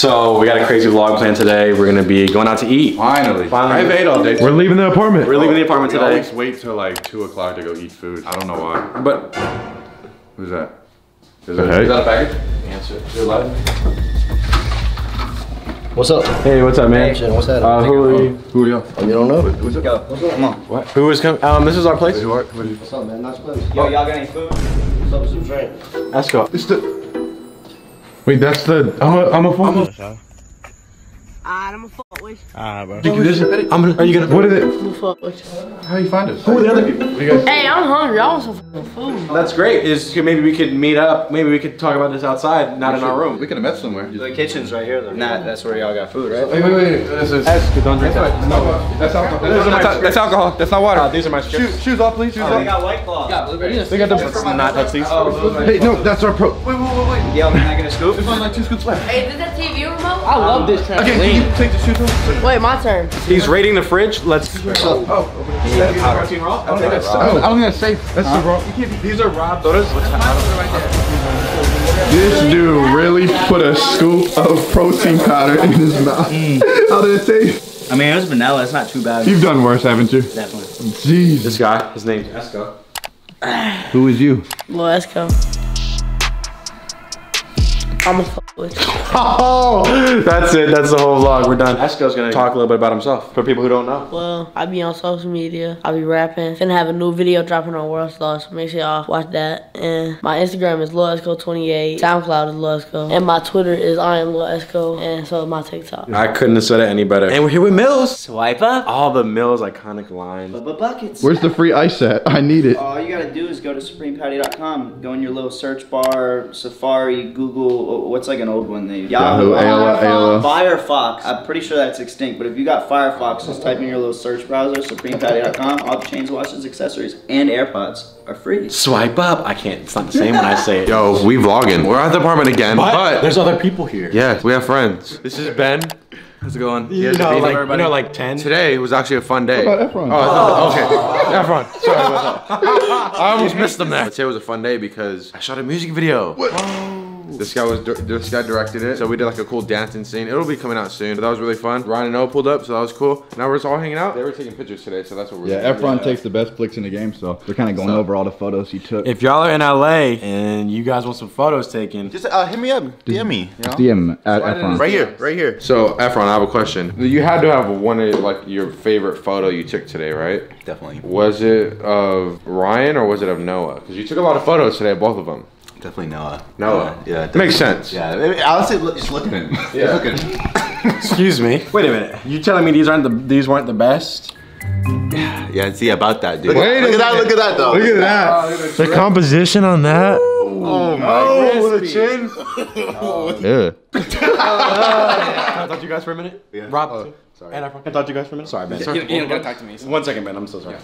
So we got a crazy vlog plan today. We're gonna be going out to eat. Finally. Finally. I've ate all day. We're leaving the apartment. We're leaving the apartment We today. always wait till like 2 o'clock to go eat food. I don't know why. But Who's that? Is The that, heck? is that a package? Answer. Is it live? What's up? hey, what's up, man? Shit, what's that? Uh, who are you? Who are y'all? you don't know? Who's it? Yo, what's up? Come on. What? Who is coming? Um, this is our place. Who are, what is What's up, man? Nice place. Yo, y'all got any food? What's up, some drink? Let's go. It's the. Wait, that's the. I'm a. I'm a phone. Alright, I'ma fuck with you. I'm gonna. Are you gonna? What is it? I'ma fuck with you. How you find us? Who are the other people? What do you guys? Hey, I'm hungry. I want some fucking food. That's great. Is maybe we could meet up. Maybe we could talk about this outside, not in our room. We could have met somewhere. The kitchen's right here, though. Nah, that's where y'all got food, right? Wait, wait, wait. This is. That's good. Don't drink that. That's alcohol. Those are That's, that's alcohol. That's not water. Uh, these are my strips. Shoes, shoes off, please. Shoes They off. got White Claw. Yeah, blueberries. They got the. Let's not touch these. Hey, no, that's our pro. Wait, wait, wait, wait. Yo, can I get a scoop? There's only like two scoops left. Hey, is that TV remote? I love this Okay, can you take the shoes off? Wait, my turn. He's raiding the fridge. Let's. Oh, Protein raw. I don't think that's oh, I don't, I don't think that's safe. That's the wrong. These are Rob sodas. This dude really put a scoop of protein powder in his mouth. Mm. How did it taste? I mean, it was vanilla. It's not too bad. You've done worse, haven't you? Definitely. Jeez. This guy. His name's Esco. Who is you? Well, let's go. I'ma fuck with. Oh, that's it. That's the whole vlog. We're done. Esco's gonna talk a little bit about himself for people who don't know. Well, I be on social media. I be rapping. Finna have a new video dropping on World Star, so make sure y'all watch that. And my Instagram is LilEsco28. SoundCloud is LilEsco. And my Twitter is I am LilEsco. And so is my TikTok. I couldn't have said it any better. And we're here with Mills. Swipe up. All the Mills iconic lines. Bubba buckets. Where's the free ice at? I need it. All you gotta do is go to supremepatty.com. Go in your little search bar, Safari, Google. What's like an old one? They Yahoo, AOL, AOL. Firefox. I'm pretty sure that's extinct, but if you got Firefox, just type in your little search browser, supremepatty.com. All the chains, watches, accessories, and AirPods are free. Swipe up. I can't. It's not the same when I say it. Yo, we vlogging. We're at the apartment again, but, but, there's other people here. yes, we have friends. This is Ben. How's it going? You guys know, beat like, up you know, like 10. Today was actually a fun day. What about Efron? Oh, okay. Oh. Efron. Sorry about that. I almost missed them there. Today was a fun day because I shot a music video. Oh. This guy was this guy directed it, so we did like a cool dancing scene. It'll be coming out soon, but that was really fun. Ryan and Noah pulled up, so that was cool. Now we're just all hanging out. They were taking pictures today, so that's what we're Yeah, doing. Efron takes the best flicks in the game, so we're kind of going So- over all the photos he took. If y'all are in LA and you guys want some photos taken, Just uh, hit me up, DM me. You know? DM at Efron. Right here, right here. So Efron, I have a question. You had to have one of like your favorite photo you took today, right? Definitely, Was it of Ryan or was it of Noah? Because you took a lot of photos today, both of them. Definitely Noah. Noah. Yeah, Makes definitely. sense. Yeah, I mean, honestly, look, just looking at him. Yeah. Look at him. excuse me. Wait a minute. You telling me these aren't the these weren't the best? Yeah, Yeah. see about that, dude. Wait look at that, look at that, though. Look at that. The composition on that. Oh, oh my Oh, the oh. chin. Yeah. Can I talk to you guys for a minute? Yeah. Rob. Oh, sorry. And Efron. Can I talk to you guys for a minute? Sorry, man. You, you don't gotta talk to me. One second, man. I'm so sorry.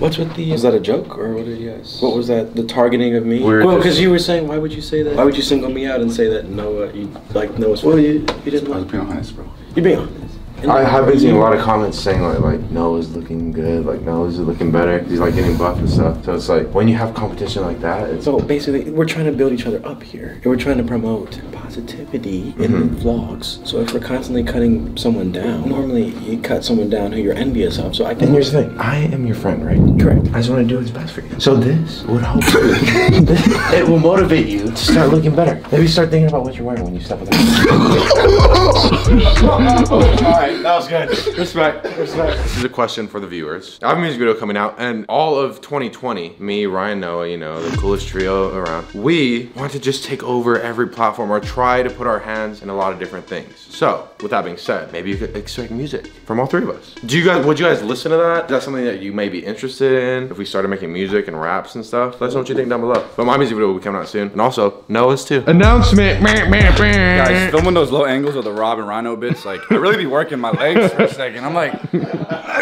What's with the? Is that a joke or what did you guys? What was that? The targeting of me? We're well, because you were saying, why would you say that? Why would you single me out and say that Noah? You like Noah's? Well, you you didn't I was like. being honest, bro. You being honest. And I have been seeing a lot of comments saying like like Noah's looking good, like Noah's looking better. He's like getting buff and stuff. So it's like when you have competition like that, it's So basically, we're trying to build each other up here, and we're trying to promote positivity in Mm-hmm. vlogs. So if we're constantly cutting someone down, normally you cut someone down who you're envious of. So I can. And here's the thing, I am your friend, right? Correct. I just want to do what's best for you. So this would help it will motivate you to start looking better. Maybe start thinking about what you're wearing when you step on the Alright, that was good. Respect, respect. This is a question for the viewers. I have a music video coming out, and all of 2020, me, Ryan, Noah, you know, the coolest trio around, we want to just take over every platform or try to put our hands in a lot of different things. So, with that being said, maybe you could expect music from all three of us. Do you guys, would you guys listen to that? Is that something that you may be interested in? If we started making music and raps and stuff? Let us know what you think down below. But my music video will be coming out soon. And also, Noah's too. Announcement. Guys, filming those low angles of the Rob and Rhino bits, like, it really be working. In my legs for a second. I'm like,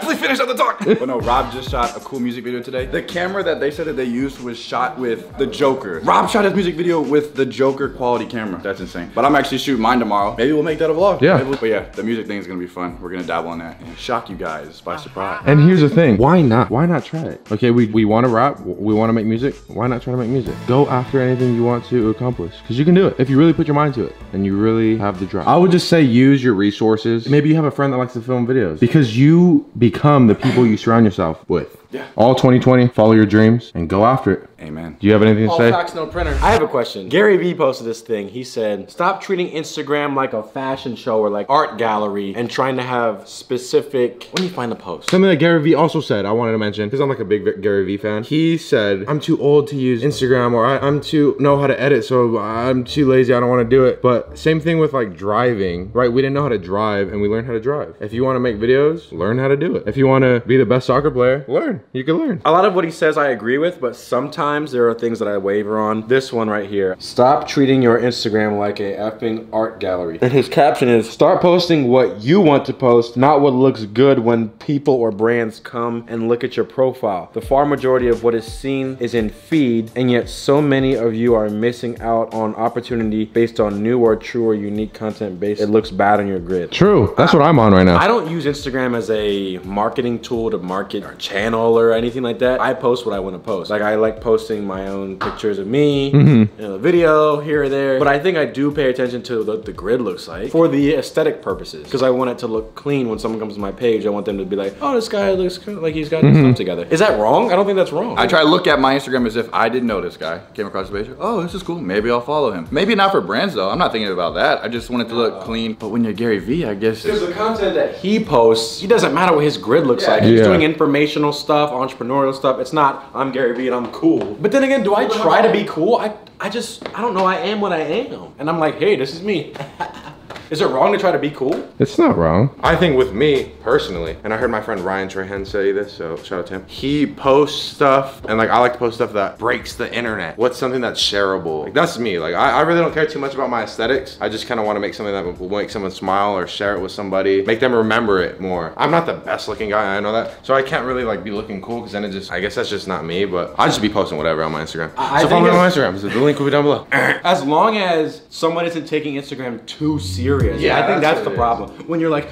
please finish up the talk. But no, Rob just shot a cool music video today. The camera that they said that they used was shot with the Joker. Rob shot his music video with the Joker quality camera. That's insane. But I'm actually shooting mine tomorrow. Maybe we'll make that a vlog. Yeah. Maybe we'll- but yeah, the music thing is gonna be fun. We're gonna dabble in that and shock you guys by surprise. And here's the thing, why not? Why not try it? Okay, we, we want to rap, we want to make music. Why not try to make music? Go after anything you want to accomplish because you can do it if you really put your mind to it and you really have the drive. I would just say use your resources. Maybe you have a friend that likes to film videos because you become the people you surround yourself with. Yeah. All 2020, follow your dreams and go after it. Amen. Do you have anything to All say? facts, no printer. I have a question. Gary Vee posted this thing. He said, "Stop treating Instagram like a fashion show or like art gallery, and trying to have specific." Let me find the post. Something that Gary Vee also said, I wanted to mention, because I'm like a big Gary Vee fan. He said, I'm too old to use Instagram or I, I'm too know how to edit, so I'm too lazy, I don't want to do it. But same thing with like driving, right? We didn't know how to drive and we learned how to drive. If you want to make videos, learn how to do it. If you want to be the best soccer player, learn. You can learn. A lot of what he says I agree with, but sometimes there are things that I waver on. This one right here. Stop treating your Instagram like a effing art gallery. And his caption is start posting what you want to post, not what looks good when people or brands come and look at your profile. The far majority of what is seen is in feed, and yet so many of you are missing out on opportunity based on new or true or unique content based. It looks bad on your grid. True. That's what I'm on right now. I don't use Instagram as a marketing tool to market our channel or anything like that. I post what I want to post. Like I like posting my own pictures of me, Mm-hmm. in a video here or there. But I think I do pay attention to what the grid looks like for the aesthetic purposes. Because I want it to look clean when someone comes to my page. I want them to be like, oh, this guy looks kind like he's got his Mm-hmm. stuff together. Is that wrong? I don't think that's wrong. I try to look at my Instagram as if I didn't know this guy. Came across the page. Oh, this is cool. Maybe I'll follow him. Maybe not for brands though. I'm not thinking about that. I just want it to look clean. But when you're Gary Vee, I guess. Because the content that he posts, it doesn't matter what his grid looks like. He's Yeah. doing informational stuff, entrepreneurial stuff. It's not I'm Gary Vee and I'm cool. But then again, do I try to be cool? I I just I don't know. I am what I am, and I'm like, hey, this is me. Is it wrong to try to be cool? It's not wrong. I think with me personally, and I heard my friend Ryan Trahan say this, so shout out to him. He posts stuff, and like I like to post stuff that breaks the internet. What's something that's shareable? Like that's me. Like I, I really don't care too much about my aesthetics. I just kind of want to make something that will make someone smile or share it with somebody, make them remember it more. I'm not the best looking guy, I know that, so I can't really like be looking cool because then it just, I guess that's just not me. But I just be posting whatever on my Instagram. I so think follow me on my Instagram. So the link will be down below. As long as someone isn't taking Instagram too serious, Yeah, I think that's that's, the it is. problem. When you're like,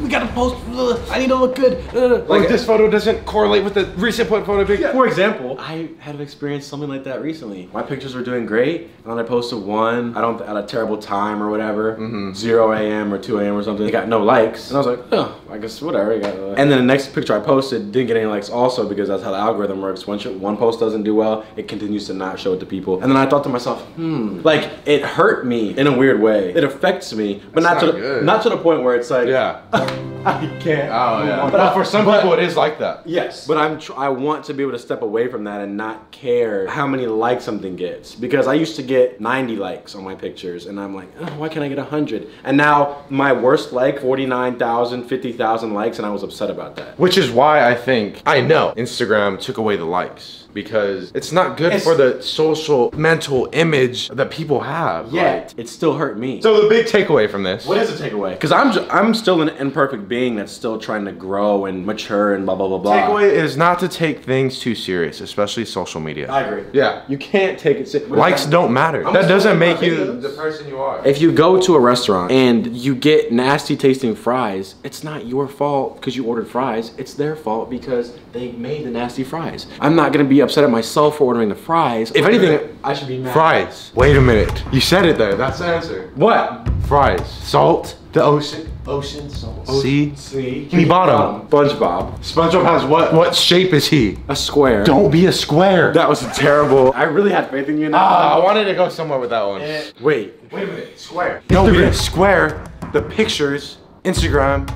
we gotta post, uh, I need to look good. uh," Like this photo doesn't correlate with the recent photo pic. For example, I had experienced something like that recently. My pictures were doing great, and then I posted one, I don't, at a terrible time or whatever, 0 a.m. or 2 a.m. or something. It got no likes, and I was like, oh, I guess whatever. it got no likes. And then the next picture I posted didn't get any likes also because that's how the algorithm works. Once you- one post doesn't do well, it continues to not show it to people. And then I thought to myself, hmm, like it hurt me in a weird way. It affects me, but not, That's to not the, not to the point where it's like, Yeah. I can't. Oh yeah. But But, I- for some but- people, it is like that. Yes, but I'm tr- I want to be able to step away from that and not care how many likes something gets because I used to get 90 likes on my pictures and I'm like, oh, why can't I get 100? And now my worst like 49,000, 50,000 likes and I was upset about that. Which is why I think I know Instagram took away the likes because it's not good It's- for the social mental image that people have. Yet it still hurt me. So the big takeaway from this. what is the takeaway? Because I'm I'm still an imperfect being that's still trying to grow and mature and blah blah blah blah. Takeaway is not to take things too serious, especially social media. I agree. yeah. You can't take it. si- Likes don't matter. I'm that doesn't make you the person you are. If you go to a restaurant and you get nasty tasting fries, it's not your fault because you ordered fries. It's their fault because they made the nasty fries. I'm not gonna be upset at myself for ordering the fries. If anything, I should be mad. Fries. Wait a minute. You said it though. That's the answer. What? Fries. Salt. The ocean. Ocean salt. Sea. Sea. He bottom. SpongeBob. SpongeBob has what? What shape is he? A square. Don't be a square. That was terrible. I really had faith in you now. Ah, I wanted to go somewhere with that one. Wait. Wait a minute. Square. Don't be a square. The pictures. Instagram.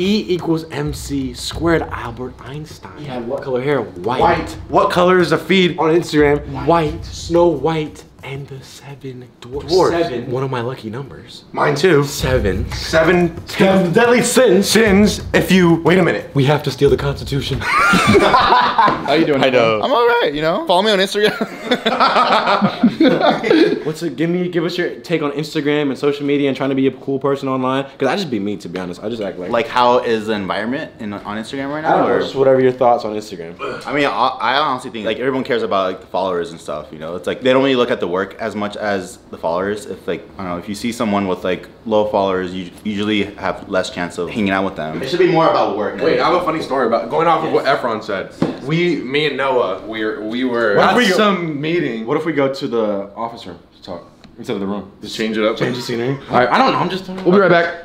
E equals MC squared Albert Einstein. He had what color hair? White. White. What color is the feed? On Instagram, white, snow white, and the seven dwarfs. Dwarfs. Seven. One of my lucky numbers. Mine too. Seven. Seven. Seven Deadly sins. Sins. If you wait a minute. We have to steal the Constitution. How you doing? I know. I'm all right. You know. Follow me on Instagram. What's it? Give me, give us your take on Instagram and social media and trying to be a cool person online. Cause I just be me, to be honest. I just act like. Like, how is the environment in, on Instagram right I now? don't know. or- Just whatever your thoughts on Instagram. I mean, I, I honestly think like everyone cares about like the followers and stuff. You know, it's like they don't really look at the work as much as the followers. If like I don't know, if you see someone with like low followers, you usually have less chance of hanging out with them. It should be more about work. Wait, I have a funny story about going off of what Efron said. We, me and Noah, we were, we were What if at we go- some meeting. What if we go to the office room to talk instead of the room? Just change it up. Change the scenery. All right, I don't know. I'm just. We'll be right back.